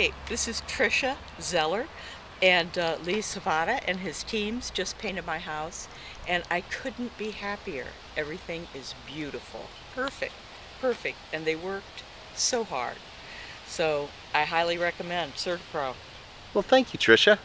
Hi, this is Trisha Zeller, and uh, Lee Savada and his teams just painted my house, and I couldn't be happier. Everything is beautiful, perfect, perfect, and they worked so hard. So I highly recommend CertaPro. Well, thank you, Trisha.